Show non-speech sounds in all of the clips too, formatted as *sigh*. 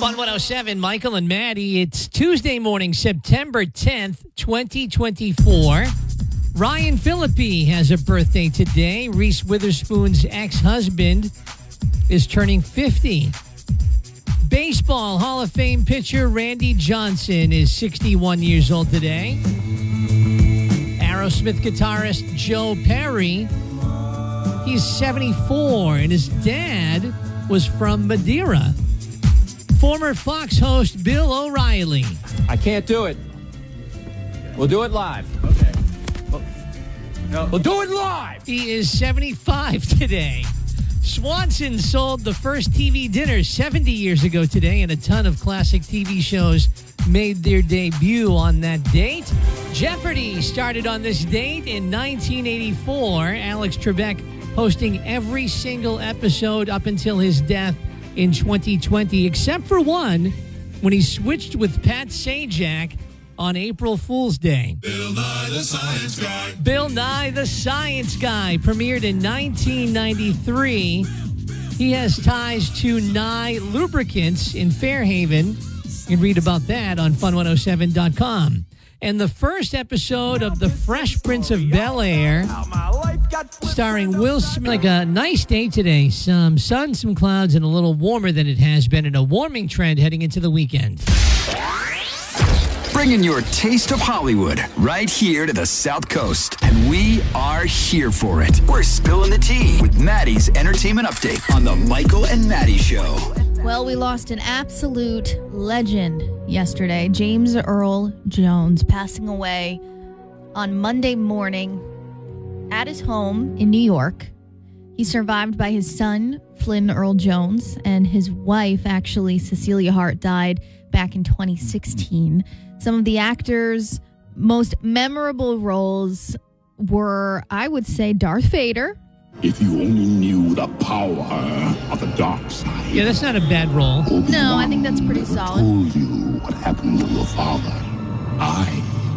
Fun 107, Michael and Maddie. It's Tuesday morning, September 10th, 2024. Ryan Phillippe has a birthday today. Reese Witherspoon's ex husband is turning 50. Baseball Hall of Fame pitcher Randy Johnson is 61 years old today. Aerosmith guitarist Joe Perry, he's 74, and his dad was from Madeira. Former Fox host Bill O'Reilly. I can't do it. We'll do it live. Okay. We'll do it live. He is 75 *laughs* today. Swanson sold the first TV dinner 70 years ago today, and a ton of classic TV shows made their debut on that date. Jeopardy started on this date in 1984. Alex Trebek hosting every single episode up until his death in 2020, except for one when he switched with Pat Sajak on April Fool's Day. Bill Nye the Science Guy. Bill Nye the Science Guy premiered in 1993. He has ties to Nye Lubricants in Fairhaven. You can read about that on fun107.com. And the first episode of The Fresh Prince of Bel Air, starring Will Smith. Like a nice day today. Some sun, some clouds, and a little warmer than it has been, and a warming trend heading into the weekend. Bringing your taste of Hollywood right here to the South Coast. And we are here for it. We're spilling the tea with Maddie's entertainment update on The Michael and Maddie Show. Well, we lost an absolute legend yesterday. James Earl Jones passing away on Monday morning at his home in New York. He's survived by his son, Flynn Earl Jones, and his wife, actually, Cecilia Hart, died back in 2016. Some of the actors' most memorable roles were, I would say, Darth Vader. If you only knew the power of the dark side. Yeah, that's not a bad role. No, I think that's pretty solid. told you what happened to your father. I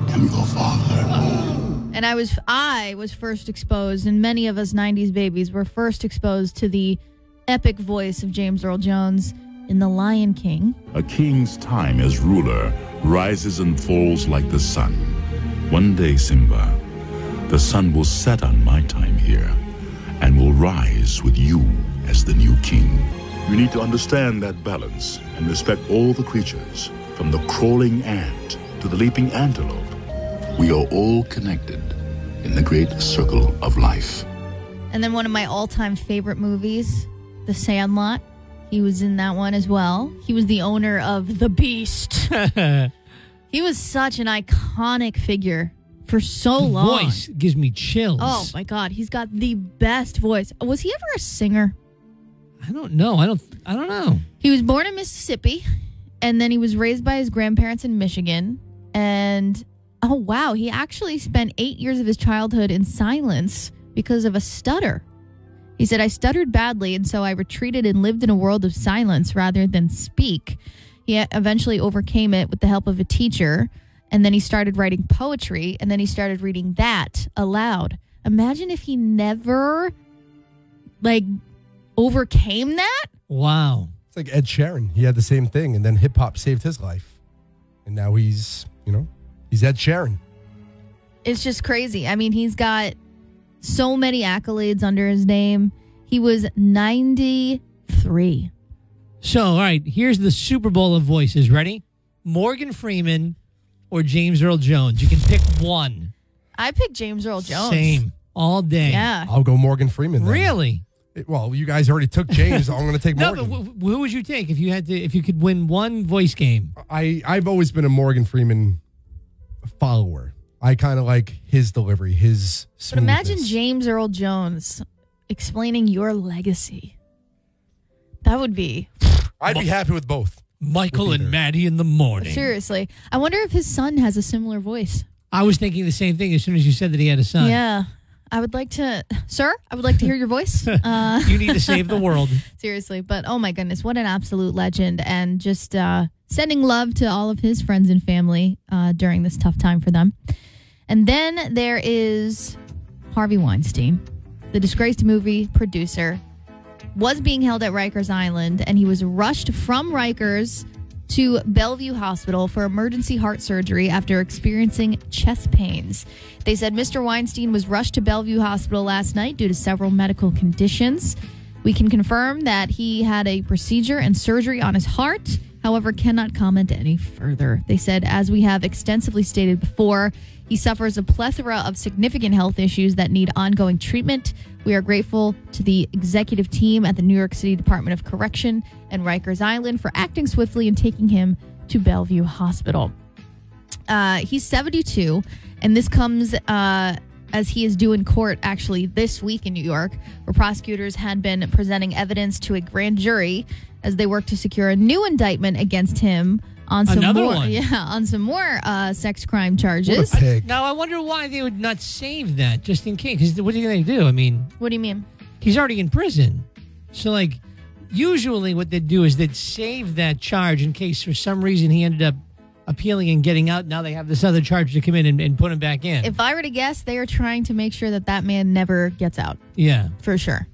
am your father. And I was I was first exposed, and many of us '90s babies were first exposed to the epic voice of James Earl Jones in The Lion King. A king's time as ruler rises and falls like the sun. One day, Simba, the sun will set on my time here and will rise with you as the new king. You need to understand that balance and respect all the creatures, from the crawling ant to the leaping antelope. We are all connected in the great circle of life. And then one of my all-time favorite movies, The Sandlot. He was in that one as well. He was the owner of the Beast. *laughs* he was such an iconic figure for so long. Voice gives me chills. Oh my god, he's got the best voice. Was he ever a singer? I don't know. I don't. I don't know. He was born in Mississippi and then he was raised by his grandparents in Michigan. And oh, wow, he actually spent eight years of his childhood in silence because of a stutter. He said, I stuttered badly, and so I retreated and lived in a world of silence rather than speak. He eventually overcame it with the help of a teacher, and then he started writing poetry, and then he started reading that aloud. Imagine if he never, like, overcame that. Wow. It's like Ed Sheeran. He had the same thing, and then hip hop saved his life. And now he's, you know, he's Ed Sheeran. it's just crazy. I mean, he's got so many accolades under his name. He was 93. So, all right, here's the Super Bowl of voices. Ready? Morgan Freeman or James Earl Jones. You can pick one. I picked James Earl Jones. Same all day. Yeah. I'll go Morgan Freeman. Then. Really? It- Well, you guys already took James. I'm going to take *laughs* No, Morgan. but wh- who would you take if you had to? If you could win one voice game? I I've always been a Morgan Freeman follower. I kind of like his delivery, his. But imagine smoothness. James Earl Jones explaining your legacy. That would be I'd be happy with both. Michael Would and there. Maddie in the morning. seriously. I wonder if his son has a similar voice. I was thinking the same thing as soon as you said that he had a son. Yeah. I would like to, sir, I would like to hear your voice. *laughs* Uh, You need to save the world. *laughs* seriously. But oh my goodness, what an absolute legend. And just uh, sending love to all of his friends and family uh, during this tough time for them. And then there is Harvey Weinstein, the disgraced movie producer. Was being held at Rikers Island, and he was rushed from Rikers to Bellevue Hospital for emergency heart surgery after experiencing chest pains. They said Mr. Weinstein was rushed to Bellevue Hospital last night due to several medical conditions. We can confirm that he had a procedure and surgery on his heart, however, cannot comment any further. They said, as we have extensively stated before, he suffers a plethora of significant health issues that need ongoing treatment. We are grateful to the executive team at the New York City Department of Correction and Rikers Island for acting swiftly and taking him to Bellevue Hospital. Uh, he's 72, and this comes uh, as he is due in court actually this week in New York, where prosecutors had been presenting evidence to a grand jury as they work to secure a new indictment against him on some Another more, one. *laughs* yeah, on some more uh, sex crime charges. What a pig. Now I wonder why they would not save that just in case. 'Cause what are you going to do? I mean, What do you mean? he's already in prison, so like usually what they'd do is they'd save that charge in case for some reason he ended up appealing and getting out. Now they have this other charge to come in and, and put him back in. If I were to guess, they are trying to make sure that that man never gets out. yeah. for sure.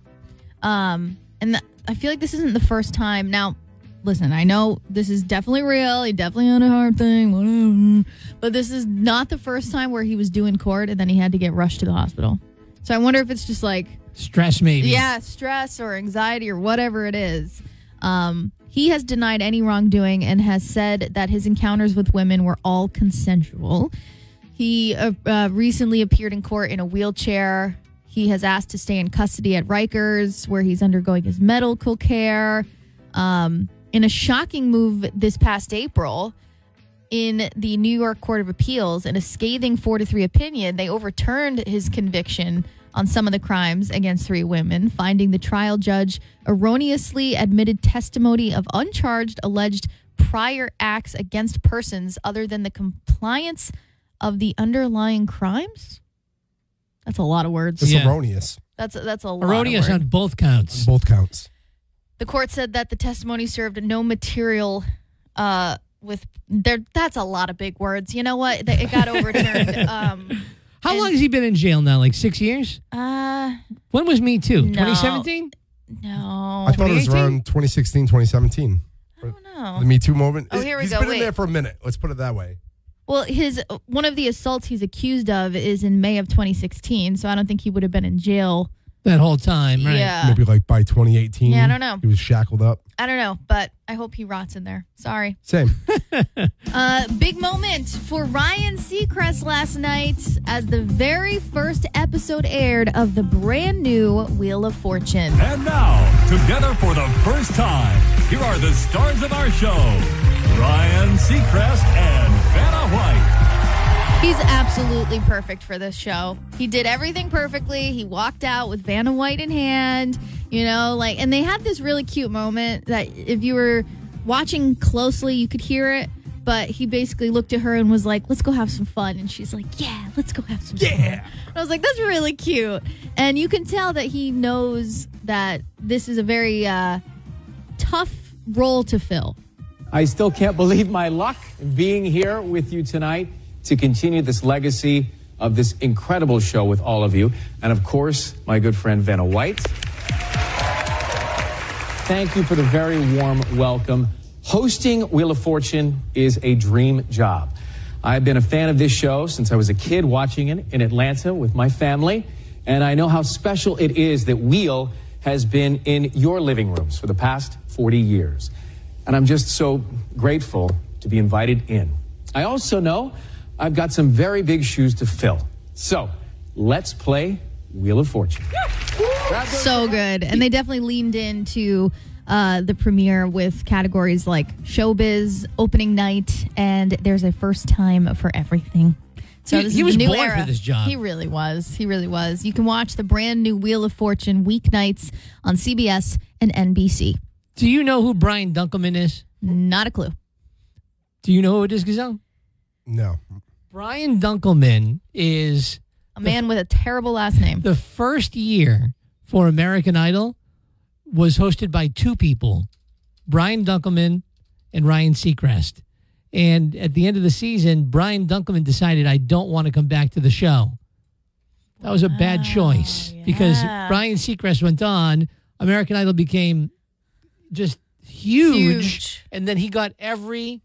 Um, and th- I feel like this isn't the first time. Now, listen, I know this is definitely real. He definitely had a hard thing, whatever. But this is not the first time where he was due in court and then he had to get rushed to the hospital. So I wonder if it's just like, Stress maybe. yeah, stress or anxiety or whatever it is. Um, he has denied any wrongdoing and has said that his encounters with women were all consensual. He uh, uh, recently appeared in court in a wheelchair. He has asked to stay in custody at Rikers, where he's undergoing his medical care. Um, in a shocking move this past April, in the New York Court of Appeals, in a scathing four to three opinion, they overturned his conviction on some of the crimes against three women, finding the trial judge erroneously admitted testimony of uncharged alleged prior acts against persons other than the compliance of the underlying crimes. That's a lot of words. It's Yeah. erroneous. That's a, that's a lot. Erroneous of word. on both counts. Both counts. The court said that the testimony served no material uh with there that's a lot of big words. You know what? It got overturned. *laughs* um How and- long has he been in jail now? Like six years? uh When was Me Too? No. 2017? no. I thought it was around 2016, 2017. I don't know. The Me Too moment. Oh, here we He's go. been Wait. in there for a minute. Let's put it that way. Well, his one of the assaults he's accused of is in May of 2016, so I don't think he would have been in jail. That whole time, right? Yeah. Maybe like by 2018. Yeah, I don't know. He was shackled up. I don't know, but I hope he rots in there. Sorry. Same. *laughs* Uh, big moment for Ryan Seacrest last night as the very first episode aired of the brand new Wheel of Fortune. And now, together for the first time, here are the stars of our show Ryan Seacrest and Vanna White. He's absolutely perfect for this show. He did everything perfectly. He walked out with Vanna White in hand, you know, like, and they had this really cute moment that if you were watching closely, you could hear it. But he basically looked at her and was like, let's go have some fun. And she's like, yeah, let's go have some fun. I was like, that's really cute. And you can tell that he knows that this is a very uh, tough role to fill. I still can't *laughs* believe my luck in being here with you tonight to continue this legacy of this incredible show with all of you. And of course, my good friend Vanna White. Thank you for the very warm welcome. Hosting Wheel of Fortune is a dream job. I've been a fan of this show since I was a kid watching it in Atlanta with my family, and I know how special it is that Wheel has been in your living rooms for the past 40 years. And I'm just so grateful to be invited in. I also know I've got some very big shoes to fill. So let's play Wheel of Fortune. so good and they definitely leaned into uh, the premiere with categories like showbiz opening night and there's a first time for everything so He- this he is was a new born era. for this job. He really was. He really was. You can watch the brand new Wheel of Fortune weeknights on CBS and NBC. Do you know who Brian Dunkleman is? Not a clue. Do you know who it is, Gazelle? No. Brian Dunkleman is A man with a terrible last name. the first year for American Idol was hosted by two people, Brian Dunkleman and Ryan Seacrest. And at the end of the season, Brian Dunkleman decided I don't want to come back to the show. That was a bad oh, choice because yeah. Brian Seacrest went on American Idol became just huge, Huge. and then he got every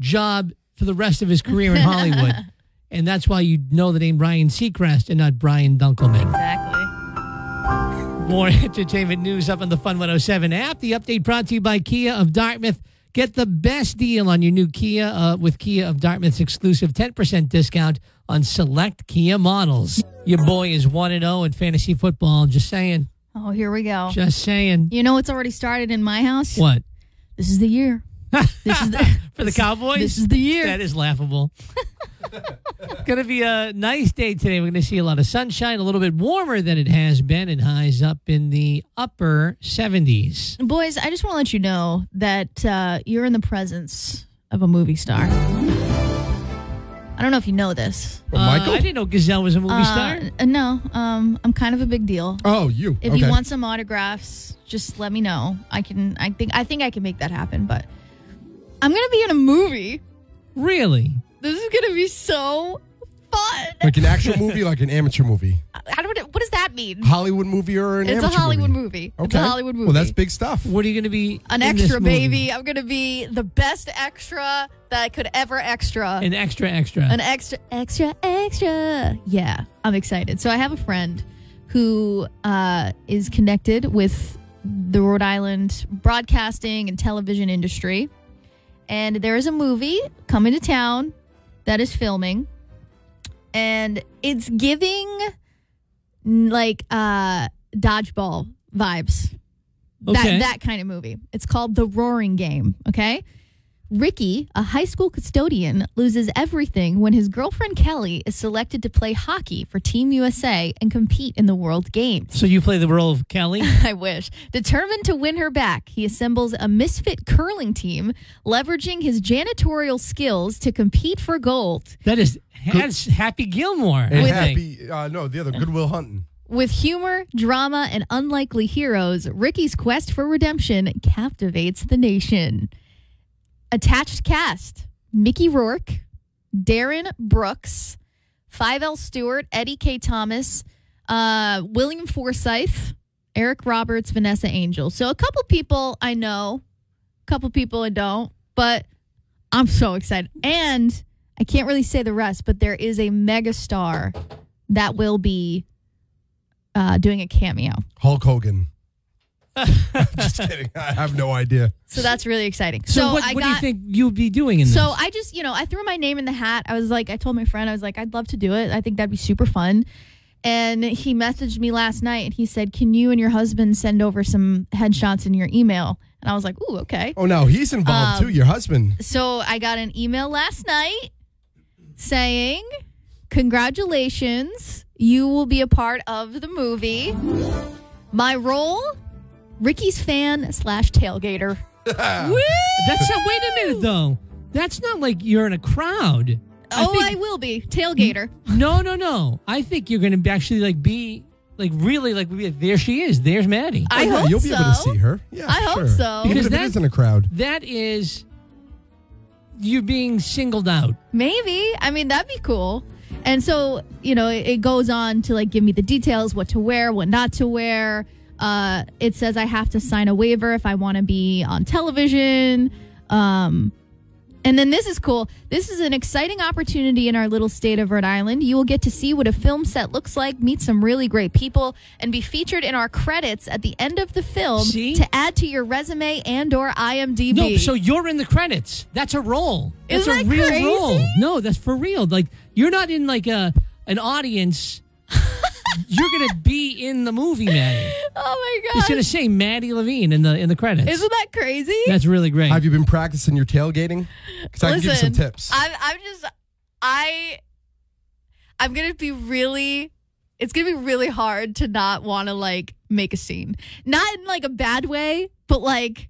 job for the rest of his career in Hollywood. *laughs* and that's why you know the name Ryan Seacrest and not Brian Dunkleman. Exactly. More *laughs* entertainment news up on the Fun 107 app. The update brought to you by Kia of Dartmouth. Get the best deal on your new Kia uh, with Kia of Dartmouth's exclusive 10% discount on select Kia models. Your boy is 1 0 in fantasy football. Just saying. Oh, here we go. Just saying. You know what's already started in my house? What? This is the year. *laughs* This is the, *laughs* For the Cowboys? This is the year. That is laughable. it's going to be a nice day today. We're going to see a lot of sunshine, a little bit warmer than it has been, and highs up in the upper 70s. Boys, I just want to let you know that uh, you're in the presence of a movie star. I don't know if you know this. Oh, Uh, Michael? I didn't know Gazelle was a movie star. Uh, no, um, I'm kind of a big deal. oh, you. If okay. you want some autographs, just let me know. I can. I think. I think I can make that happen. But I'm gonna be in a movie. Really? This is gonna be so fun. like an actual movie, like an amateur movie, *laughs* I don't. What does that mean? Hollywood movie, or an It's a Hollywood movie? movie. Okay. It's a Hollywood movie. Well, that's big stuff. What are you going to be? An in this extra, movie? baby. I'm gonna be the best extra that I could ever extra. An extra, extra. An extra, extra, extra. Yeah, I'm excited. So I have a friend who uh, is connected with the Rhode Island broadcasting and television industry. And there is a movie coming to town that is filming. And it's giving like uh, dodgeball vibes. Okay. That, that kind of movie. It's called The Roaring Game. Okay. Ricky, a high school custodian, loses everything when his girlfriend Kelly is selected to play hockey for Team USA and compete in the World Games. so you play the role of Kelly? *laughs* I wish. Determined to win her back, he assembles a misfit curling team, leveraging his janitorial skills to compete for gold. That is that's Happy Gilmore. And I think. happy, uh, no, the other Goodwill Hunting. With humor, drama, and unlikely heroes, Ricky's quest for redemption captivates the nation. Attached cast Mickey Rourke, Darren Brooks, 5L Stewart, Eddie K. Thomas, uh, William Forsythe, Eric Roberts, Vanessa Angel. So a couple people I know, a couple people I don't, but I'm so excited. And I can't really say the rest, but there is a megastar that will be uh, doing a cameo. Hulk Hogan. I'm *laughs* just *laughs* kidding. I have no idea. So that's really exciting. So, So, what, I what got, do you think you'll be doing in this? So I just, you know, I threw my name in the hat. I was like, I told my friend, I was like, I'd love to do it. I think that'd be super fun. And he messaged me last night and he said, Can you and your husband send over some headshots in your email? And I was like, Ooh, okay. Oh, no, he's involved Um, too. Your husband. So I got an email last night saying, Congratulations, you will be a part of the movie. My role, Ricky's fan slash tailgater. *laughs* That's not. Wait a minute, though. That's not like you're in a crowd. oh, think- I will be tailgater. *laughs* No, no, no. I think you're going to actually like be like really like be- there. She is. There's Maddie. I Oh, yeah, hope you'll be able to see her. Yeah, I hope sure. so. Even Because if it that- is in a crowd. that is you being singled out. Maybe. I mean, that'd be cool. And so, you know, it, it goes on to like give me the details, what to wear, what not to wear. Uh, it says I have to sign a waiver if I want to be on television. Um, and then this is cool. This is an exciting opportunity in our little state of Rhode Island. You will get to see what a film set looks like, meet some really great people, and be featured in our credits at the end of the film See? to add to your resume and or IMDb. No, so you're in the credits. That's a role. That's Isn't a that real crazy? role. No, that's for real. Like you're not in like a an audience. *laughs* you're gonna be in the movie, Maddie. *laughs* oh my god! It's god. gonna say Maddie Levine in the in the credits. Isn't that crazy? That's really great. Have you been practicing your tailgating? Because I can give you some tips. I'm, I'm just, I, I'm gonna be really. It's gonna be really hard to not want to like make a scene, not in like a bad way, but like.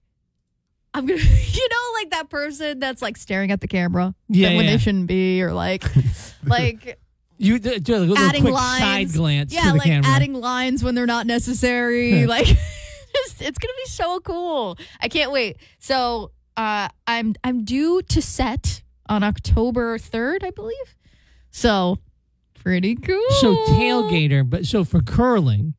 I'm gonna, *laughs* you know, like that person that's like staring at the camera Yeah, when yeah. they shouldn't be, or like, *laughs* like you do a little adding quick lines, side glance yeah, to the like camera. adding lines when they're not necessary. like, *laughs* just, it's gonna be so cool. I can't wait. So, uh, I'm I'm due to set on October third, I believe. So, pretty cool. so tailgater, but so for curling,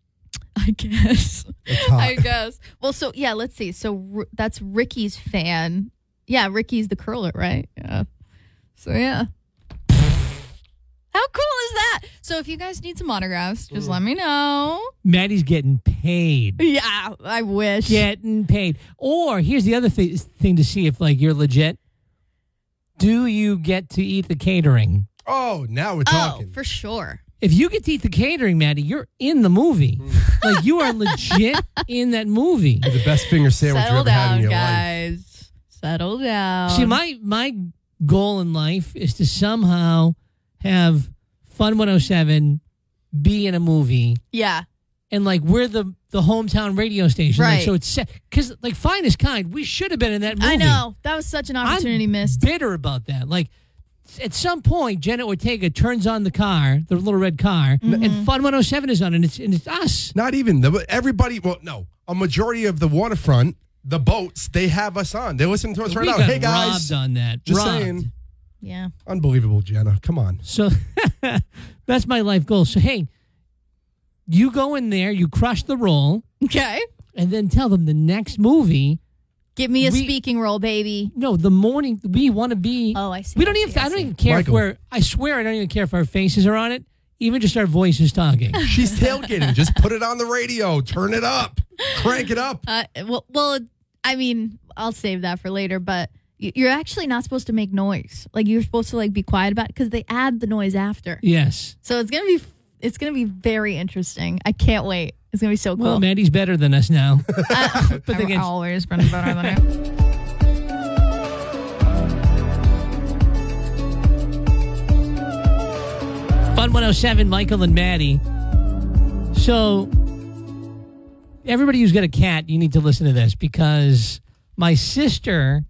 I guess. I guess. Well, so yeah, let's see. So R- that's Ricky's fan. Yeah, Ricky's the curler, right? Yeah. So yeah. How cool is that? So if you guys need some autographs, just let me know. Maddie's getting paid. Yeah, I wish. Getting paid. Or here's the other thi- thing to see if like you're legit. Do you get to eat the catering? Oh, now we're Oh, talking. for sure. If you get to eat the catering, Maddie, you're in the movie. Hmm. *laughs* like you are legit in that movie. the best finger sandwich Settle you ever had down, in your life. guys. Settle down. See, my my goal in life is to somehow have Fun 107 be in a movie, yeah. and like we're the the hometown radio station, Like, Right. so it's because like Finest Kind, we should have been in that movie. I know. That was such an opportunity I'm missed. Bitter about that. Like at some point, Jenna Ortega turns on the car, the little red car, Mm-hmm. and Fun 107 is on, and it's and it's us. Not even the everybody. Well, no, a majority of the waterfront, the boats, they have us on. They listen to us right we now. got Hey guys, robbed on that. just Robbed. saying, Yeah. unbelievable, Jenna. Come on. So *laughs* that's my life goal. So hey, you go in there, you crush the role, Okay. and then tell them the next movie. Give me a We- speaking role, baby. No, the morning we want to be. Oh, I see. We don't I even. see, I I don't see. even care Michael. if we're. I swear, I don't even care if our faces are on it. Even just our voices talking. *laughs* She's tailgating. just put it on the radio. Turn it up. Crank it up. Uh, well, well, I mean, I'll save that for later. But y- you're actually not supposed to make noise. Like you're supposed to like be quiet about it because they add the noise after. yes. So it's gonna be it's gonna be very interesting. I can't wait. It's gonna be so cool. Well, Maddie's better than us now. *laughs* *laughs* but I've again, always been better than you. Fun 107, Michael and Maddie. So, everybody who's got a cat, you need to listen to this because my sister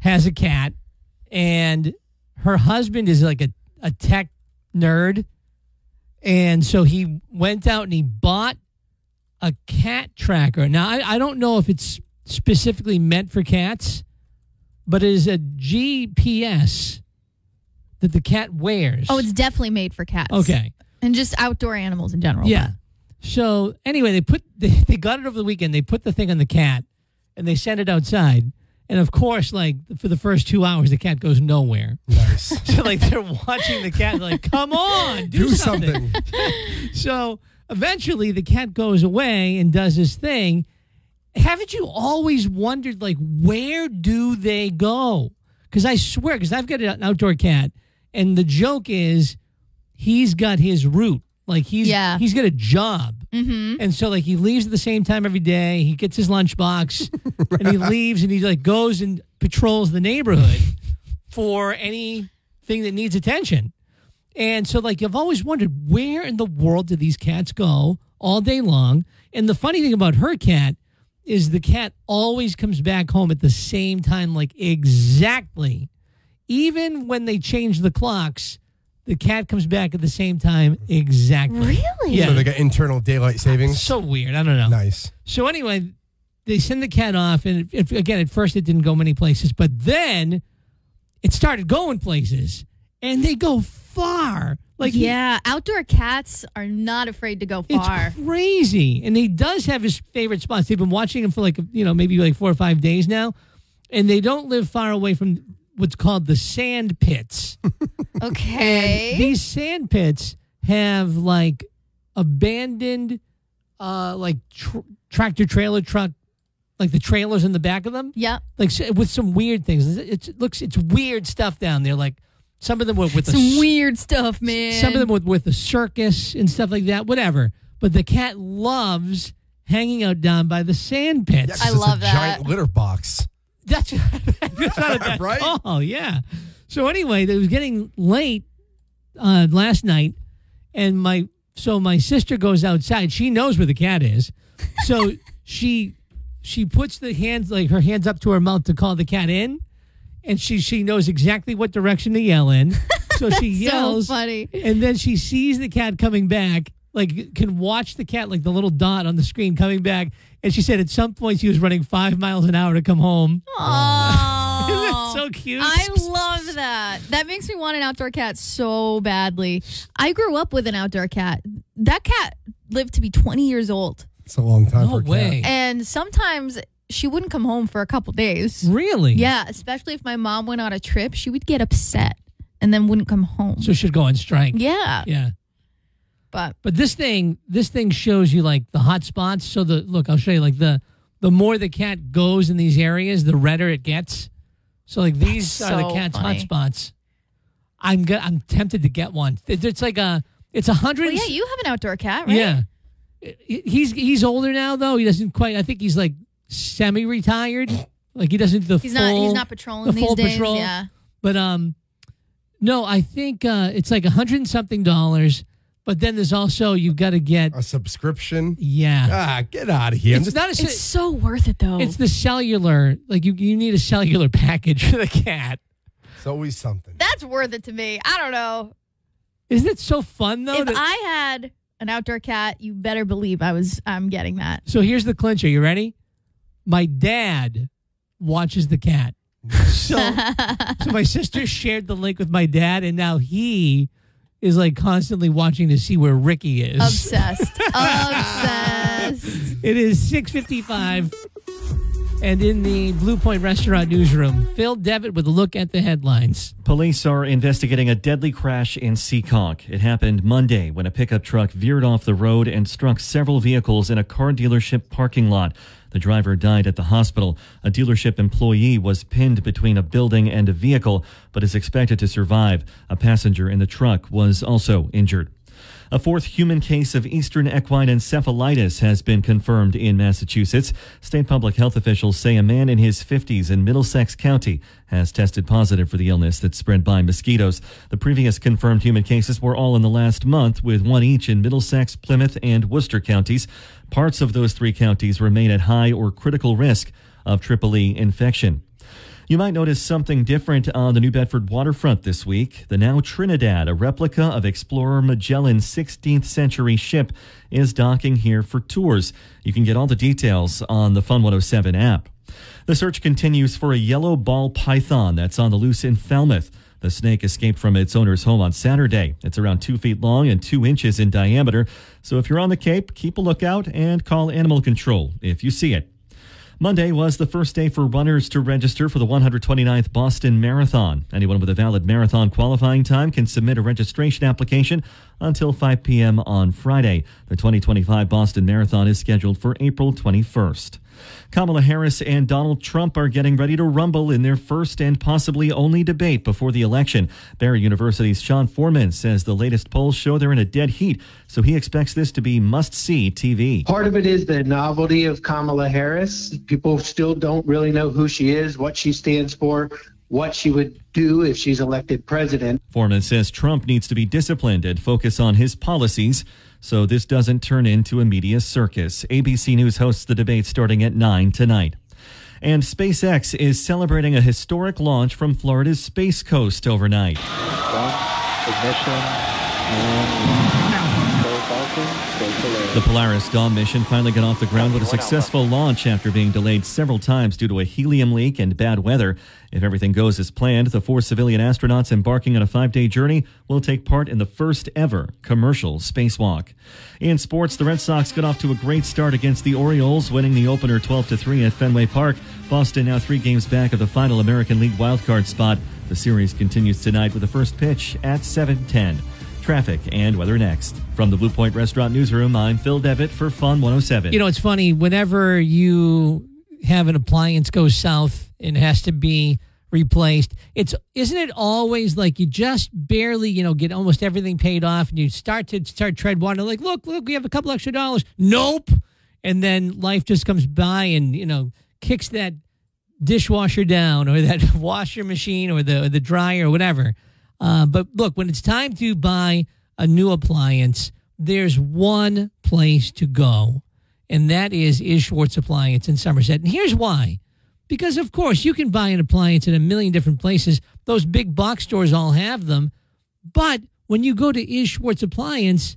has a cat and her husband is like a, a tech nerd. And so he went out and he bought a cat tracker. Now, I, I don't know if it's specifically meant for cats, but it is a GPS that the cat wears. Oh, it's definitely made for cats. okay. and just outdoor animals in general. Yeah. So anyway, they put they, *laughs* they got it over the weekend. They put the thing on the cat, and they sent it outside. And of course, like for the first two hours, the cat goes nowhere. Nice. *laughs* So like they're watching the cat, like, come on, do, Do something. something. *laughs* So eventually, the cat goes away and does his thing. Haven't you always wondered, like, where do they go? Because I swear, because I've got an outdoor cat, and the joke is he's got his route. Like he's Yeah. he's got a job. Mm-hmm. And so like he leaves at the same time every day. He gets his lunchbox *laughs* and he leaves and he like goes and patrols the neighborhood *laughs* for anything that needs attention. And so like I've always wondered where in the world do these cats go all day long? And the funny thing about her cat is the cat always comes back home at the same time like exactly. Even when they change the clocks, the cat comes back at the same time exactly. Really? Yeah. So they got internal daylight savings. So weird. I don't know. nice. So anyway, they send the cat off, and it, again, at first it didn't go many places, but then it started going places, and they go far. Like he- yeah, outdoor cats are not afraid to go far. it's crazy, and he does have his favorite spots. They've been watching him for like you know maybe like four or five days now, and they don't live far away from what's called the sand pits. *laughs* Okay. These sand pits have like abandoned, uh, like tr- tractor trailer truck, like the trailers in the back of them, Yep. like s- with some weird things. It's, it looks it's weird stuff down there. Like some of them were with Some s- weird stuff, man. some of them with with a circus and stuff like that. Whatever. But the cat loves hanging out down by the sand pits. Yeah, 'cause I it's love a that. giant litter box. That's, *laughs* that's not a bad Right? Oh yeah. So anyway, it was getting late uh, last night, and my so my sister goes outside. She knows where the cat is, so *laughs* she she puts the hands like her hands up to her mouth to call the cat in, and she she knows exactly what direction to yell in. *laughs* So she yells, so funny. and then she sees the cat coming back. Like can watch the cat like the little dot on the screen coming back, and she said at some point she was running five miles an hour to come home. Oh, *laughs* Isn't that so cute? I love that. That makes me want an outdoor cat so badly. I grew up with an outdoor cat. That cat lived to be 20 years old. It's a long time No for a way. cat. And sometimes she wouldn't come home for a couple days. Really? Yeah, especially if my mom went on a trip, she would get upset and then wouldn't come home. So she'd go on strike. yeah, Yeah. But But this thing, this thing shows you like the hot spots. So the look, I'll show you like the the more the cat goes in these areas, the redder it gets. So like these That's are the cat's funny. hot spots. I'm go- I'm tempted to get one. It- It's like a it's a hundred. well, yeah, you have an outdoor cat, right? Yeah. He's he's older now though. He doesn't quite. I think he's like semi-retired. Like he doesn't do the He's full. not. He's not patrolling the these full days. patrol. Yeah. But um, no, I think uh, it's like a hundred and something dollars. But then there's also you've got to get A subscription? yeah. Ah, get out of here. It's just- not a. It's so worth it though. It's the cellular. Like you, you need a cellular *laughs* package for the cat. it's always something. That's worth it to me. I don't know. Isn't it so fun though? if that- I had an outdoor cat, you better believe I was. I'm getting that. so here's the clincher. You ready? My dad watches the cat. *laughs* So, so my sister shared the link with my dad, and now he is like constantly watching to see where Ricky is. Obsessed. *laughs* Obsessed. It is 6:55 and in the Blue Point Restaurant newsroom, Phil Devitt with a look at the headlines. Police are investigating a deadly crash in Seekonk. It happened Monday when a pickup truck veered off the road and struck several vehicles in a car dealership parking lot. The driver died at the hospital. A dealership employee was pinned between a building and a vehicle, but is expected to survive. A passenger in the truck was also injured. A fourth human case of Eastern equine encephalitis has been confirmed in Massachusetts. State public health officials say a man in his 50s in Middlesex County has tested positive for the illness that's spread by mosquitoes. The previous confirmed human cases were all in the last month, with one each in Middlesex, Plymouth, and Worcester counties. Parts of those three counties remain at high or critical risk of Triple E infection. You might notice something different on the New Bedford waterfront this week. The Nao Trinidad, a replica of Explorer Magellan's 16th century ship, is docking here for tours. You can get all the details on the Fun 107 app. The search continues for a yellow ball python that's on the loose in Falmouth. The snake escaped from its owner's home on Saturday. It's around two feet long and two inches in diameter. So if you're on the Cape, keep a lookout and call animal control if you see it. Monday was the first day for runners to register for the 129th Boston Marathon. Anyone with a valid marathon qualifying time can submit a registration application until 5 p.m. on Friday. The 2025 Boston Marathon is scheduled for April 21st. Kamala Harris and Donald Trump are getting ready to rumble in their first and possibly only debate before the election. Barry University's Sean Foreman says the latest polls show they're in a dead heat, so he expects this to be must see TV. Part of it is the novelty of Kamala Harris. People still don't really know who she is, what she stands for, what she would do if she's elected president. Foreman says Trump needs to be disciplined and focus on his policies so this doesn't turn into a media circus. ABC News hosts the debate starting at 9 tonight. And SpaceX is celebrating a historic launch from Florida's Space Coast overnight. The Polaris Dawn mission finally got off the ground with a successful launch after being delayed several times due to a helium leak and bad weather. If everything goes as planned, the four civilian astronauts embarking on a five day journey will take part in the first ever commercial spacewalk. In sports, the Red Sox got off to a great start against the Orioles, winning the opener 12 3 at Fenway Park. Boston now three games back of the final American League wildcard spot. The series continues tonight with the first pitch at 710. Traffic and weather next. From the Blue Point Restaurant Newsroom, I'm Phil Devitt for Fun 107. You know, it's funny. Whenever you have an appliance go south and has to be replaced, it's isn't it always like you just barely, you know, get almost everything paid off, and you start to start tread water. Like, look, look, we have a couple extra dollars. Nope. And then life just comes by and you know kicks that dishwasher down or that *laughs* washer machine or the or the dryer or whatever. Uh, but look, when it's time to buy a new appliance, there's one place to go, and that is is Schwartz Appliance in Somerset. And here's why. Because of course you can buy an appliance in a million different places. Those big box stores all have them. But when you go to Is Schwartz Appliance,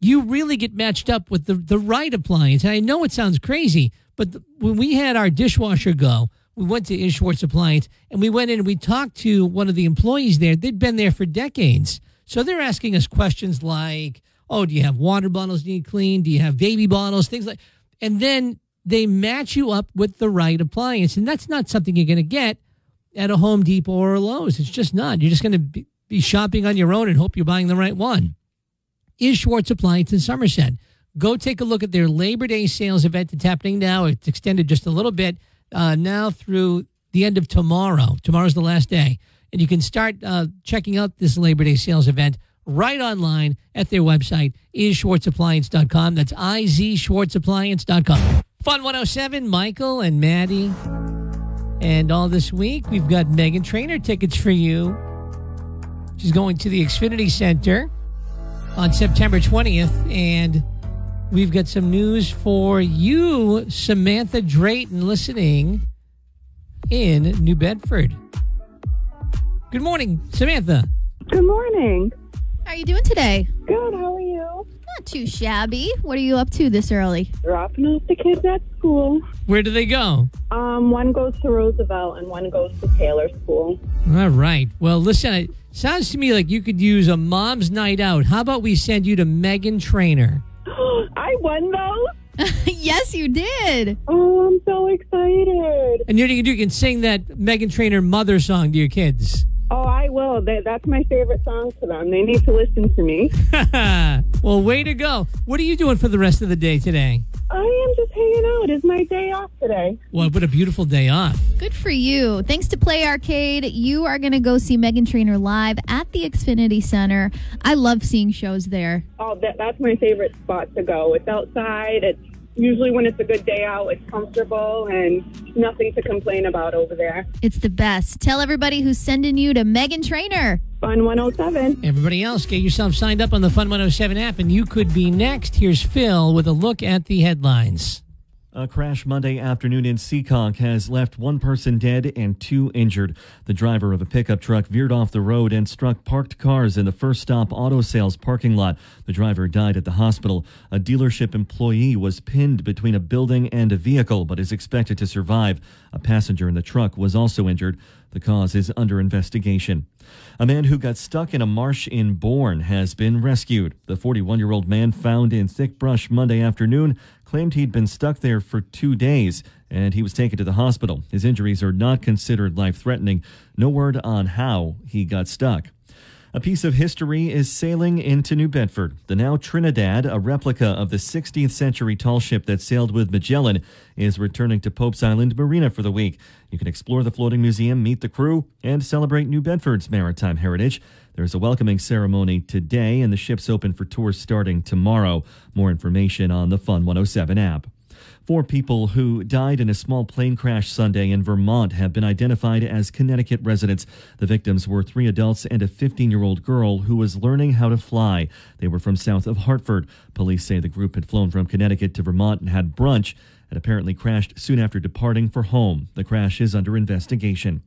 you really get matched up with the, the right appliance. And I know it sounds crazy, but the, when we had our dishwasher go, we went to Is Schwartz Appliance and we went in and we talked to one of the employees there. They'd been there for decades. So they're asking us questions like, oh, do you have water bottles you need clean? Do you have baby bottles? Things like, and then they match you up with the right appliance, and that's not something you're going to get at a Home Depot or a Lowe's. It's just not. You're just going to be, be shopping on your own and hope you're buying the right one. Is Schwartz Appliance in Somerset? Go take a look at their Labor Day sales event that's happening now. It's extended just a little bit uh, now through the end of tomorrow. Tomorrow's the last day. And you can start uh, checking out this Labor Day sales event right online at their website, isschwartzappliance.com. That's izschwartzappliance.com. Fun 107, Michael and Maddie. And all this week, we've got Meghan Trainor tickets for you. She's going to the Xfinity Center on September 20th. And we've got some news for you, Samantha Drayton, listening in New Bedford. Good morning, Samantha. Good morning. How are you doing today? Good. How are you? Not too shabby. What are you up to this early? Dropping off the kids at school. Where do they go? Um, one goes to Roosevelt and one goes to Taylor School. All right. Well, listen, it sounds to me like you could use a mom's night out. How about we send you to Meghan Trainor? *gasps* I won those. *laughs* yes, you did. Oh, I'm so excited. And you know what you can do? You can sing that Meghan Trainor mother song to your kids. I will. That, that's my favorite song to them. They need to listen to me. *laughs* well, way to go. What are you doing for the rest of the day today? I am just hanging out. It's my day off today. Well, what a beautiful day off. Good for you. Thanks to Play Arcade, you are going to go see Meghan Trainor live at the Xfinity Center. I love seeing shows there. Oh, that, that's my favorite spot to go. It's outside. It's usually when it's a good day out, it's comfortable and nothing to complain about over there. It's the best. Tell everybody who's sending you to Meghan Trainor. Fun 107. Everybody else, get yourself signed up on the Fun 107 app, and you could be next. Here's Phil with a look at the headlines. A crash Monday afternoon in Seekonk has left one person dead and two injured. The driver of a pickup truck veered off the road and struck parked cars in the First Stop Auto Sales parking lot. The driver died at the hospital. A dealership employee was pinned between a building and a vehicle but is expected to survive. A passenger in the truck was also injured. The cause is under investigation. A man who got stuck in a marsh in Bourne has been rescued. The 41 year old man found in thick brush Monday afternoon claimed he'd been stuck there for two days and he was taken to the hospital. His injuries are not considered life threatening. No word on how he got stuck. A piece of history is sailing into New Bedford. The Nao Trinidad, a replica of the 16th century tall ship that sailed with Magellan, is returning to Pope's Island Marina for the week. You can explore the floating museum, meet the crew, and celebrate New Bedford's maritime heritage. There's a welcoming ceremony today, and the ship's open for tours starting tomorrow. More information on the Fun 107 app. Four people who died in a small plane crash Sunday in Vermont have been identified as Connecticut residents. The victims were three adults and a 15 year old girl who was learning how to fly. They were from south of Hartford. Police say the group had flown from Connecticut to Vermont and had brunch and apparently crashed soon after departing for home. The crash is under investigation.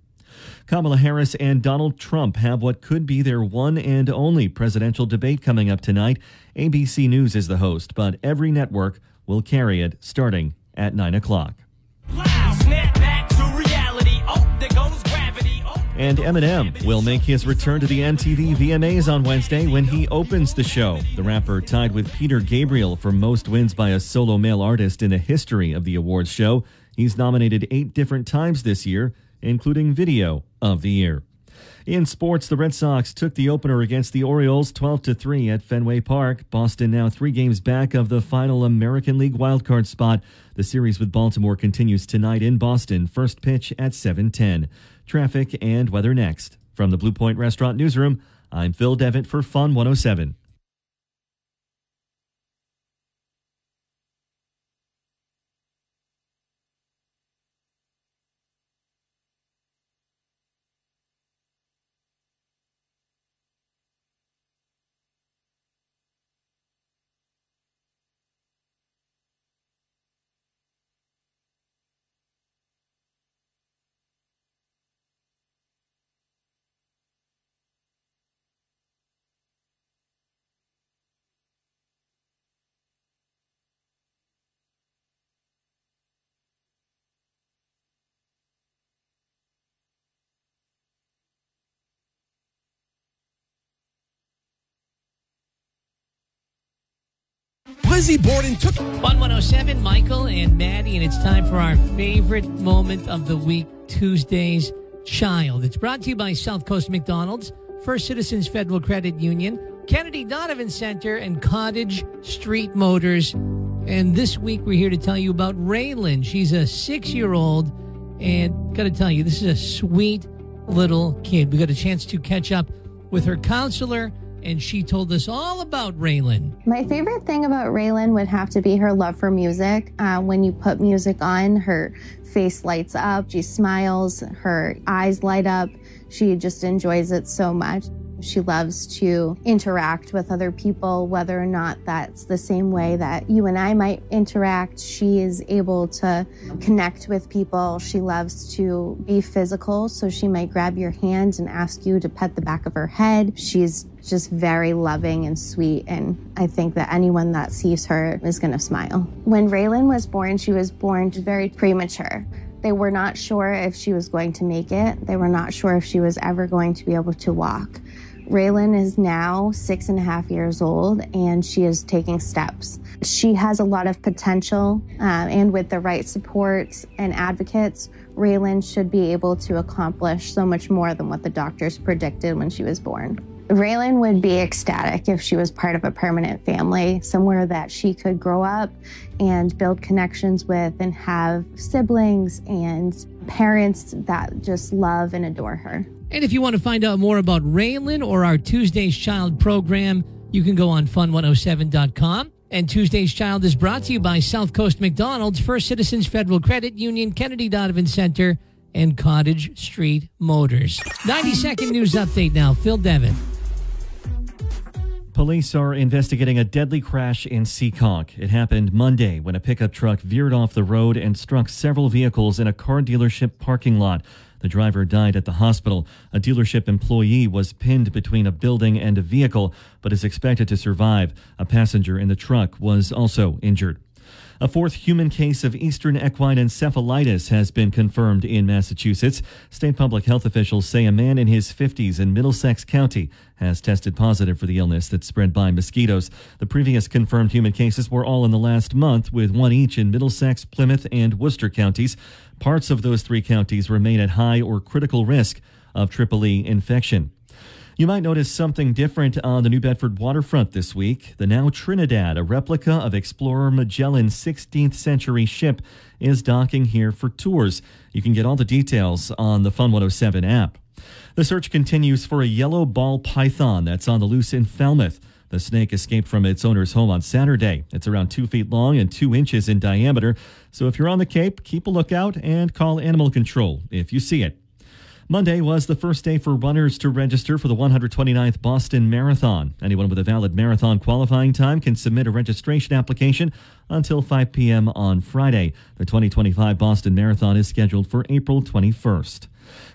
Kamala Harris and Donald Trump have what could be their one and only presidential debate coming up tonight. ABC News is the host, but every network will carry it starting at 9 o'clock. And Eminem will make his return to the MTV VMAs on Wednesday when he opens the show. The rapper tied with Peter Gabriel for most wins by a solo male artist in the history of the awards show. He's nominated eight different times this year, including Video of the Year. In sports, the Red Sox took the opener against the Orioles 12 to 3 at Fenway Park. Boston now 3 games back of the final American League wildcard spot. The series with Baltimore continues tonight in Boston. First pitch at 7:10. Traffic and weather next. From the Blue Point Restaurant newsroom, I'm Phil Devitt for Fun 107. Lizzie Borden took. Fun 107, Michael and Maddie, and it's time for our favorite moment of the week, Tuesday's Child. It's brought to you by South Coast McDonald's, First Citizens Federal Credit Union, Kennedy Donovan Center, and Cottage Street Motors. And this week we're here to tell you about Raylan. She's a six year old, and got to tell you, this is a sweet little kid. We got a chance to catch up with her counselor, and she told us all about Raylan. My favorite thing about Raylan would have to be her love for music. Uh, when you put music on, her face lights up, she smiles, her eyes light up. She just enjoys it so much. She loves to interact with other people, whether or not that's the same way that you and I might interact. She is able to connect with people. She loves to be physical, so she might grab your hand and ask you to pet the back of her head. She's just very loving and sweet, and I think that anyone that sees her is going to smile. When Raylan was born, she was born very premature. They were not sure if she was going to make it. They were not sure if she was ever going to be able to walk. Raylan is now six and a half years old and she is taking steps. She has a lot of potential, uh, and with the right supports and advocates, Raylan should be able to accomplish so much more than what the doctors predicted when she was born. Raylan would be ecstatic if she was part of a permanent family, somewhere that she could grow up and build connections with and have siblings and parents that just love and adore her. And if you want to find out more about Raylan or our Tuesday's Child program, you can go on fun107.com. And Tuesday's Child is brought to you by South Coast McDonald's, First Citizens Federal Credit Union, Kennedy Donovan Center, and Cottage Street Motors. 90 second news update now. Phil Devitt. Police are investigating a deadly crash in Seekonk. It happened Monday when a pickup truck veered off the road and struck several vehicles in a car dealership parking lot. The driver died at the hospital. A dealership employee was pinned between a building and a vehicle, but is expected to survive. A passenger in the truck was also injured. A fourth human case of eastern equine encephalitis has been confirmed in Massachusetts. State public health officials say a man in his 50s in Middlesex County has tested positive for the illness that's spread by mosquitoes. The previous confirmed human cases were all in the last month, with one each in Middlesex, Plymouth, and Worcester counties. Parts of those three counties remain at high or critical risk of Triple E infection. You might notice something different on the New Bedford waterfront this week. The Nao Trinidad, a replica of Explorer Magellan's 16th century ship, is docking here for tours. You can get all the details on the Fun 107 app. The search continues for a yellow ball python that's on the loose in Falmouth. The snake escaped from its owner's home on Saturday. It's around two feet long and two inches in diameter. So if you're on the Cape, keep a lookout and call animal control if you see it. Monday was the first day for runners to register for the 129th Boston Marathon. Anyone with a valid marathon qualifying time can submit a registration application until 5 p.m. on Friday. The 2025 Boston Marathon is scheduled for April 21st.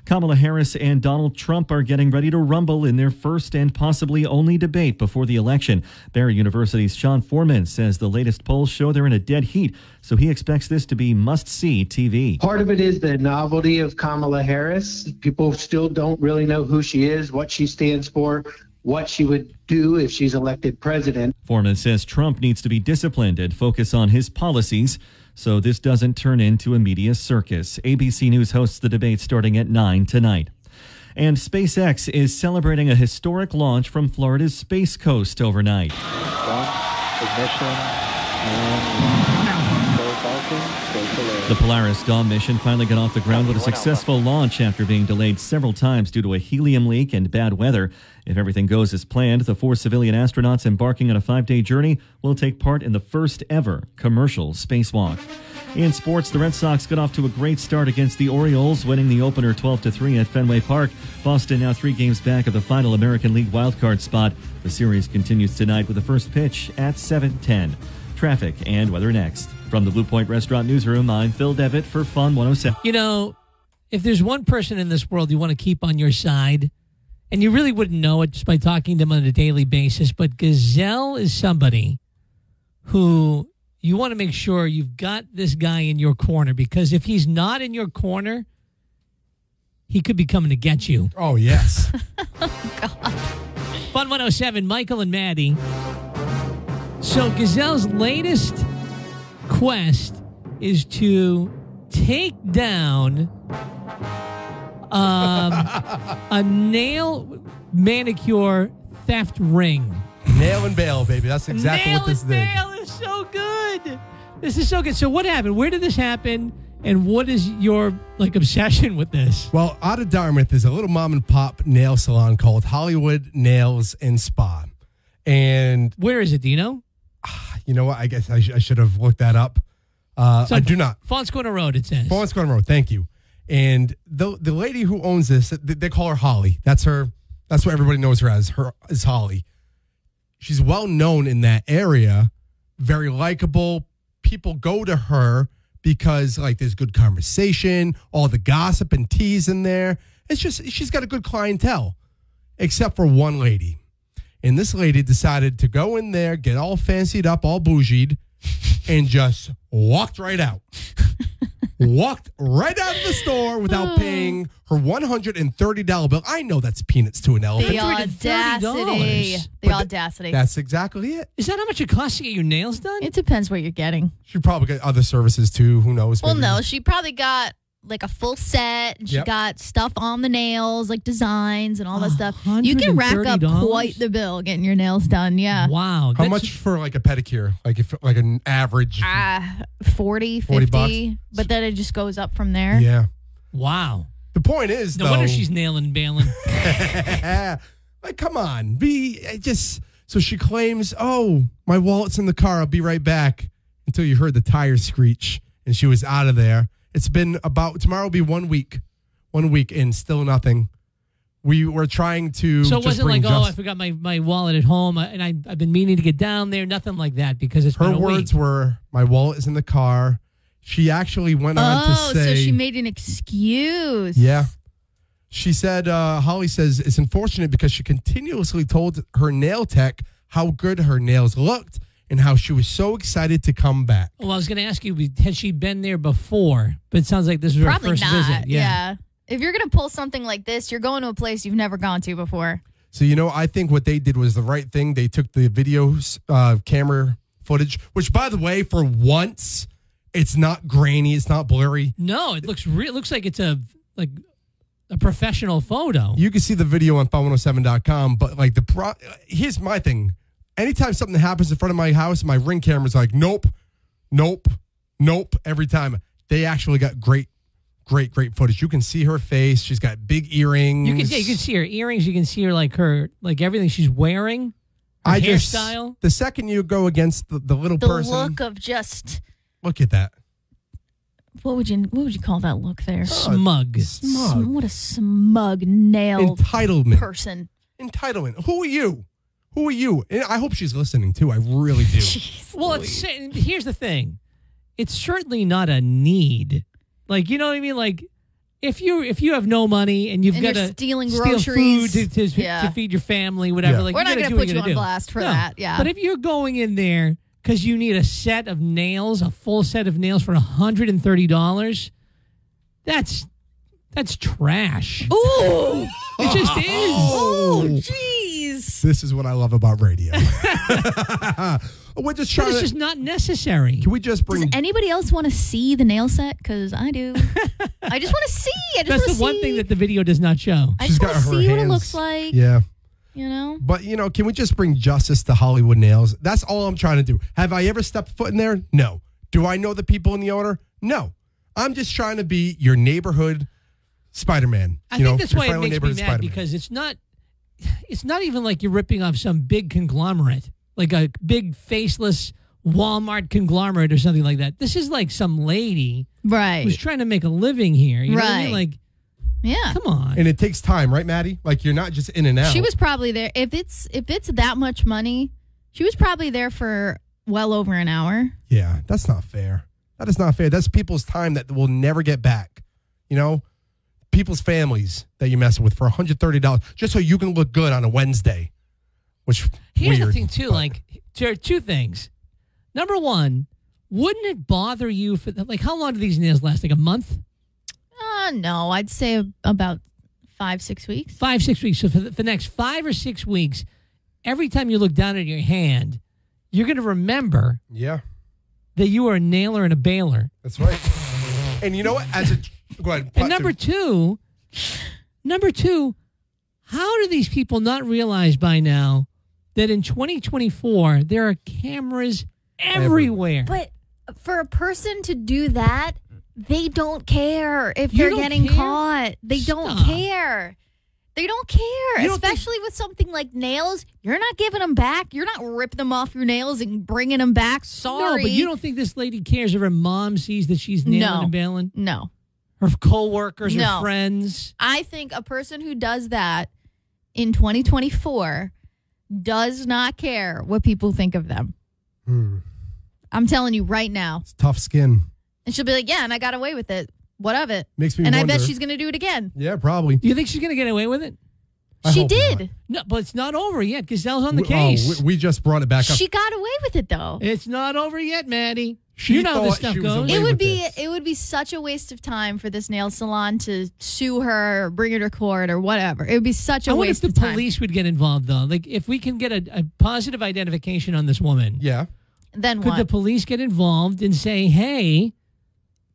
Kamala Harris and Donald Trump are getting ready to rumble in their first and possibly only debate before the election. Barry University's Sean Foreman says the latest polls show they're in a dead heat, so he expects this to be must see TV. Part of it is the novelty of Kamala Harris. People still don't really know who she is, what she stands for, what she would do if she's elected president. Foreman says Trump needs to be disciplined and focus on his policies so this doesn't turn into a media circus. ABC News hosts the debate starting at 9 tonight. And SpaceX is celebrating a historic launch from Florida's Space Coast overnight. The Polaris Dawn mission finally got off the ground with a successful launch after being delayed several times due to a helium leak and bad weather. If everything goes as planned, the four civilian astronauts embarking on a five day journey will take part in the first ever commercial spacewalk. In sports, the Red Sox got off to a great start against the Orioles, winning the opener 12 3 at Fenway Park. Boston now three games back of the final American League wildcard spot. The series continues tonight with the first pitch at 7:10. Traffic and weather next. From the Blue Point Restaurant Newsroom, I'm Phil Devitt for Fun 107. You know, if there's one person in this world you want to keep on your side, and you really wouldn't know it just by talking to them on a daily basis, but Gazelle is somebody who you want to make sure you've got this guy in your corner because if he's not in your corner, he could be coming to get you. Oh, yes. *laughs* oh, God. Fun 107, Michael and Maddie. So Gazelle's latest quest is to take down um, *laughs* a nail manicure theft ring. Nail and bail, baby. That's exactly nail what this and is. bail is so good. This is so good. So what happened? Where did this happen? And what is your like obsession with this? Well, out of Dartmouth, there's a little mom and pop nail salon called Hollywood Nails and Spa. And where is it? Do *sighs* you know? What? I guess I, sh- I should have looked that up. Uh, So I do not. Faunce Corner Road. It says. Faunce Corner Road. Thank you. And the the lady who owns this, they, they call her Holly. That's her. That's what everybody knows her as. Her is Holly. She's well known in that area. Very likable. People go to her because like there's good conversation, all the gossip and teas in there. It's just she's got a good clientele, except for one lady. And this lady decided to go in there, get all fancied up, all bougied, and just walked right out. *laughs* walked right out of the store without oh. paying her $130 bill. I know that's peanuts to an elephant. The audacity. The But th- audacity. That's exactly it. Is that how much it costs to get your nails done? It depends what you're getting. She probably got other services too. Who knows? Well, Maybe- no, she probably got like a full set and she Yep. got stuff on the nails, like designs and all that stuff. You can rack up quite the bill getting your nails done. Yeah. Wow. How much for like a pedicure? Like if like an average? Ah, 40, 40 50. bucks? But then it just goes up from there. Yeah. Wow. The point is, No though, wonder she's nailing and bailing. *laughs* like, come on, be I just. So she claims, "Oh, my wallet's in the car. I'll be right back." Until you heard the tire screech, and she was out of there. It's been about tomorrow will be one week, one week, and still nothing. We were trying to. so it just wasn't bring like, oh, I forgot my, my wallet at home, uh, and I, I've been meaning to get down there. Nothing like that because it's her been a words week. were, "My wallet is in the car." She actually went on Oh, to say, so she made an excuse. Yeah. She said, uh, Holly says it's unfortunate because she continuously told her nail tech how good her nails looked and how she was so excited to come back. Well, I was going to ask you, had she been there before? But it sounds like this was Probably her first not. visit. Yeah. If you're going to pull something like this, you're going to a place you've never gone to before. So, you know, I think what they did was the right thing. They took the video uh, camera footage, which, by the way, for once, it's not grainy, it's not blurry. No, it looks re- it looks like it's a like a professional photo. You can see the video on 507.com, but like the pro, here's my thing. Anytime something happens in front of my house, my ring camera's like, nope, nope, nope, every time. They actually got great, great, great footage. You can see her face. She's got big earrings. You can yeah, you can see her earrings. You can see her like her like everything she's wearing. Her I just hairstyle. the second you go against the, the little The person, look of just look at that. what would you what would you call that look there? Uh, smug. Smug. what a smug nail Entitlement. person. Entitlement. Who are you? Who are you? And I hope she's listening too. I really do. *laughs* Well, it's, here's the thing. It's certainly not a need. Like you know what I mean. Like if you if you have no money and you've And got you're to stealing steal groceries. food to, to, Yeah. to feed your family, whatever. Yeah. Like We're you not gotta gonna do what put you gotta on do. blast for No. that, yeah. But if you're going in there because you need a set of nails, a full set of nails for hundred and thirty dollars, that's that's trash. Ooh. It just *laughs* oh, is. Oh, jeez. This is what I love about radio. *laughs* *laughs* We're just But trying it's to. just not necessary. Can we just bring? Does anybody else want to see the nail set? Because I do. *laughs* I just want to see. I just That's the see. one thing that the video does not show. I She's just want to her see what it looks like. Yeah. You know. But you know, can we just bring justice to Hollywood Nails? That's all I'm trying to do. Have I ever stepped foot in there? No. Do I know the people in the owner? No. I'm just trying to be your neighborhood Spider-Man. I you think know, that's why it friendly makes me neighborhood mad Spider-Man. because it's not it's not even like you're ripping off some big conglomerate, like a big faceless Walmart conglomerate or something like that. This is like some lady Right. who's trying to make a living here. You know what I mean? Right. Like, Yeah. come on. and it takes time, right, Maddie? Like you're not just in and out. She was probably there. If it's if it's that much money, she was probably there for well over an hour. Yeah, that's not fair. That is not fair. That's people's time that will never get back. You know, people's families that you're messing with for $130 just so you can look good on a Wednesday. Which Here's weird, the thing too, but- like there are two things. Number one, wouldn't it bother you for like how long do these nails last? Like a month? Uh no, I'd say about five six weeks. five, six weeks. So for the, for the next five or six weeks, every time you look down at your hand, you're going to remember Yeah, that you are a nailer and a bailer. that's right. And you know what? As a go ahead. And number two, number two, how do these people not realize by now that in 2024 there are cameras everywhere? But for a person to do that, they don't care if You they're getting care? caught. They don't care. They don't care, You don't think- especially with something like nails. You're not giving them back. You're not ripping them off your nails and bringing them back. Sorry, No, but you don't think this lady cares if her mom sees that she's nailing No. and bailing? No, Her coworkers, No. her friends. I think a person who does that in 2024 does not care what people think of them. Hmm. I'm telling you right now. It's tough skin. And she'll be like, "Yeah, and I got away with it. What of it?" Makes me and I bet she's going to do it again. Yeah, probably. Do you think she's going to get away with it? I she hope did. No, but it's not over yet. Gazelle's on the We- case. Oh, we, we just brought it back up. She got away with it though. it's not over yet, Maddie. She you know this stuff goes. It would be this. it would be such a waste of time for this nail salon to sue her or bring her to court or whatever. It would be such a I wonder if waste the of time. police would get involved, though. Like, if we can get a, a positive identification on this woman, Yeah. then could what? the police get involved and say, "Hey,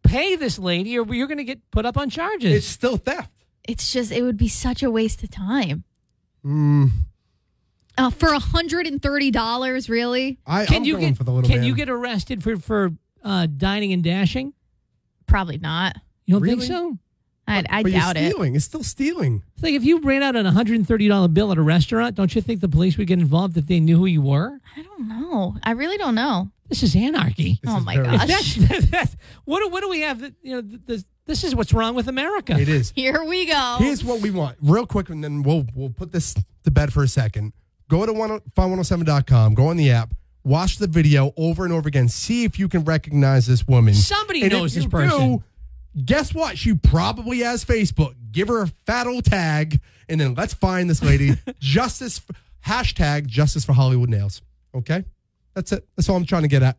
pay this lady, or you're going to get put up on charges"? It's still theft. it's just it would be such a waste of time. Mm, Uh, for hundred and thirty dollars, really? I, can I'm you going get for the little can man. you get arrested for for uh, dining and dashing? Probably not. You don't think so? I, I but doubt you're it. It's still stealing. It's like if you ran out an $130 bill at a restaurant, don't you think the police would get involved if they knew who you were? I don't know. I really don't know. This is anarchy. This oh is my very- gosh! That's, *laughs* that's, what, do- what do we have? That, you know, this, this is what's wrong with America. It is. Here we go. Here's what we want, real quick, and then we'll we'll put this to bed for a second. Go to one, fun107.com, go on the app, watch the video over and over again, see if you can recognize this woman. Somebody And knows this person. do, guess what? She probably has Facebook. Give her a fat old tag, and then let's find this lady. *laughs* justice, hashtag justice for Hollywood Nails. Okay? That's it. That's all I'm trying to get at.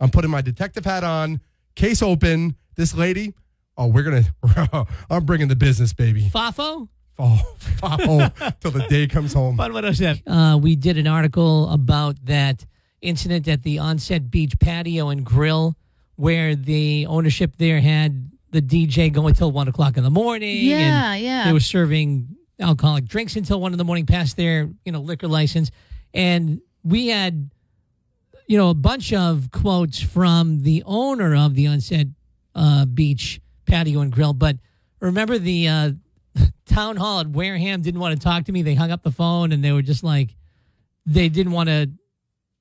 I'm putting my detective hat on, case open. This lady, oh, we're going *laughs* to, I'm bringing the business, baby. Fafo? Oh, *laughs* oh, till the day comes home. Fun 107. Uh, we did an article about that incident at the Onset Beach patio and grill where the ownership there had the DJ going until one o'clock in the morning. Yeah, and yeah. They were serving alcoholic drinks until one in the morning past their, you know, liquor license. And we had, you know, a bunch of quotes from the owner of the Onset uh, Beach patio and grill. But remember the uh, *laughs* town hall at Wareham didn't want to talk to me. They hung up the phone and they were just like, they didn't want to.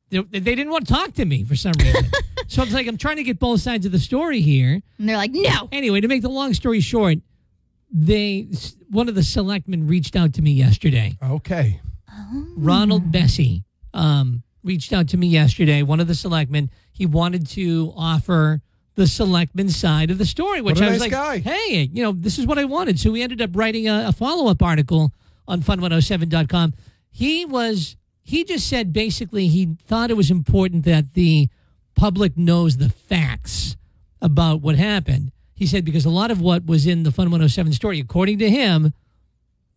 They, they didn't want to talk to me for some *laughs* reason. so it's like I'm trying to get both sides of the story here. and they're like, "No." Anyway, to make the long story short, they one of the selectmen reached out to me yesterday. Okay. Ronald Besse um, reached out to me yesterday. One of the selectmen. He wanted to offer the selectman side of the story, which What a I was nice like, guy. "Hey, you know, this is what I wanted." So we ended up writing a, a follow up article on fun107.com. He was he just said basically he thought it was important that the public knows the facts about what happened. He said because a lot of what was in the Fun 107 story, according to him,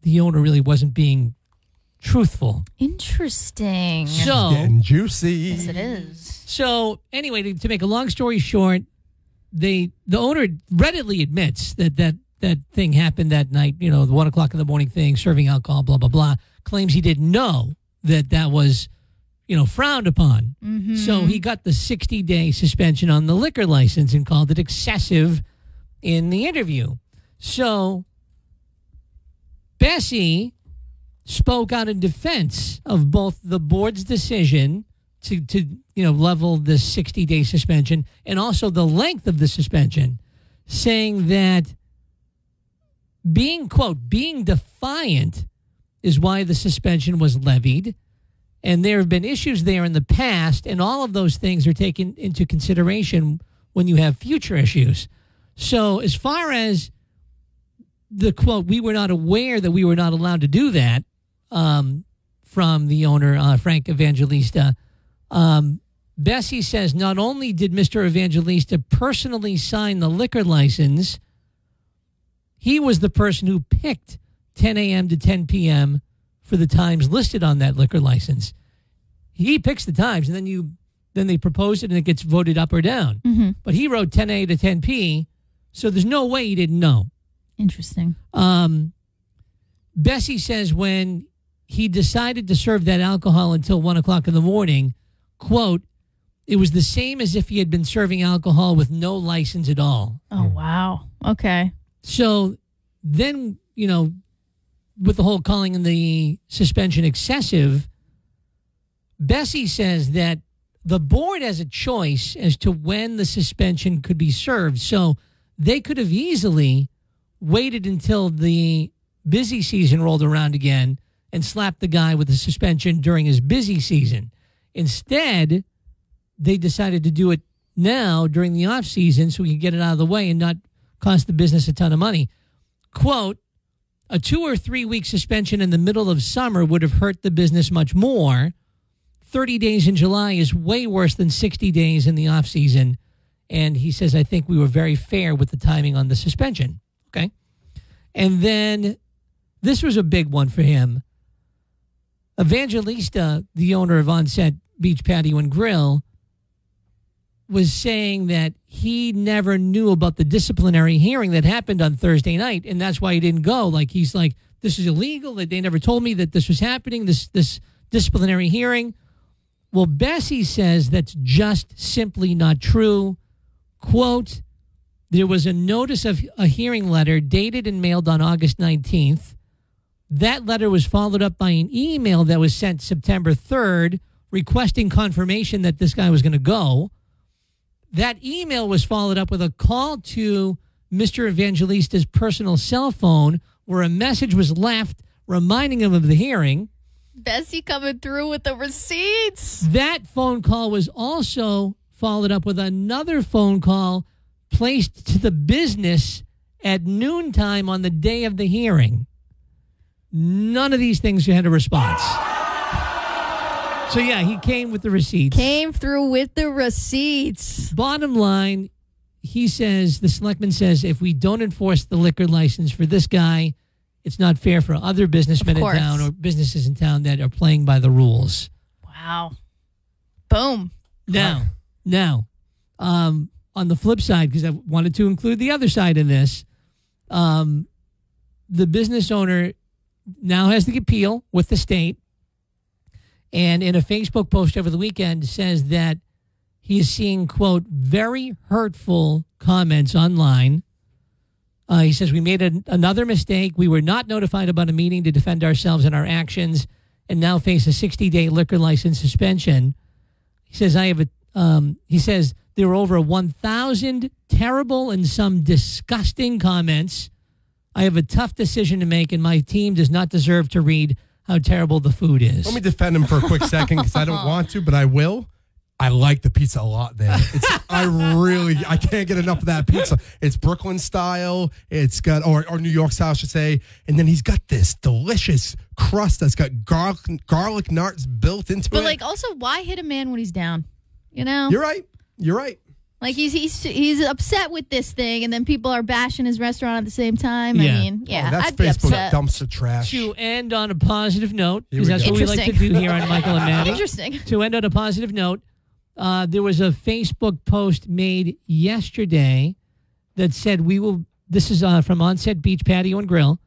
the owner really wasn't being truthful. Interesting. So, Getting juicy. yes, it is. so anyway, to, to make a long story short, they the owner readily admits that that that thing happened that night. You know, the one o'clock in the morning thing, serving alcohol, blah blah blah. Claims he didn't know that that was, you know, frowned upon. Mm-hmm. So he got the sixty day suspension on the liquor license and called it excessive in the interview. So Besse spoke out in defense of both the board's decision to, to you know level the 60 day suspension and also the length of the suspension saying that being quote being defiant is why the suspension was levied and there have been issues there in the past and all of those things are taken into consideration when you have future issues so as far as the quote, we were not aware that we were not allowed to do that um, from the owner, uh, Frank Evangelista. Um, Besse says not only did Mr. Evangelista personally sign the liquor license, he was the person who picked 10 a.m. to 10 p.m. for the times listed on that liquor license. he picks the times, and then you then they propose it, and it gets voted up or down. Mhm. But he wrote 10 a to 10 p, so there's no way he didn't know. Interesting. Um, Besse says when he decided to serve that alcohol until one o'clock in the morning, quote, it was the same as if he had been serving alcohol with no license at all. Oh wow. Okay. So then, you know, with the whole calling in the suspension excessive, Besse says that the board has a choice as to when the suspension could be served. So they could have easily waited until the busy season rolled around again and slapped the guy with the suspension during his busy season. Instead, they decided to do it now during the off season so we could get it out of the way and not cost the business a ton of money. Quote, a two or three week suspension in the middle of summer would have hurt the business much more. 30 days in July is way worse than 60 days in the off season. And he says, I think we were very fair with the timing on the suspension. Okay. And then this was a big one for him. Evangelista, the owner of Onset Beach Patio and Grill, was saying that he never knew about the disciplinary hearing that happened on Thursday night, and that's why he didn't go. Like he's like, this is illegal. That they never told me that this was happening. This this disciplinary hearing. Well, Besse says that's just simply not true. Quote, there was a notice of a hearing letter dated and mailed on August 19th. That letter was followed up by an email that was sent September 3rd requesting confirmation that this guy was going to go. That email was followed up with a call to Mr. Evangelista's personal cell phone where a message was left reminding him of the hearing. Besse coming through with the receipts. That phone call was also followed up with another phone call placed to the business at noontime on the day of the hearing. None of these things had a response. So, yeah, he came with the receipts. Came through with the receipts. Bottom line, he says, the selectman says, if we don't enforce the liquor license for this guy, it's not fair for other businessmen in town or businesses in town that are playing by the rules. Wow. Boom. Now, now, um, on the flip side, because I wanted to include the other side in this, um, the business owner now has the appeal with the state, and in a Facebook post over the weekend says that he is seeing quote very hurtful comments online. Uh, he says we made an another mistake. We were not notified about a meeting to defend ourselves and our actions, and now face a 60 day liquor license suspension. He says, I have a, um, he says, there were over 1,000 terrible and some disgusting comments. I have a tough decision to make, and my team does not deserve to read how terrible the food is. Let me defend him for a quick second because I don't want to, but I will. I like the pizza a lot there. It's, I really, I can't get enough of that pizza. It's Brooklyn style. It's got, or, or New York style, I should say. And then he's got this delicious crust that's got garlic, garlic nuts built into But it. But like, also, why hit a man when he's down? You know, You're right. You're right. Like he's he's he's upset with this thing, and then people are bashing his restaurant at the same time. Yeah. I mean, yeah, Oh, that's I'd be Facebook upset. dumpster trash. to end on a positive note, because that's go. what we like to do here on Michael and Maddie. Interesting. To end on a positive note, uh, there was a Facebook post made yesterday that said we will. This is uh, from Onset Beach Patio and Grill.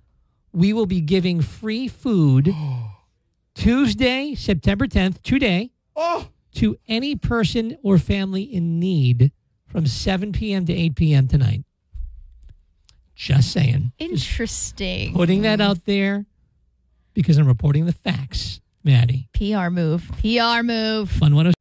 We will be giving free food *gasps* Tuesday, September 10th, today, Oh, to any person or family in need from 7 p.m. to 8 p.m. tonight. Just saying. Interesting. Just putting that out there because I'm reporting the facts, Maddie. PR move. PR move. Fun one. Oh-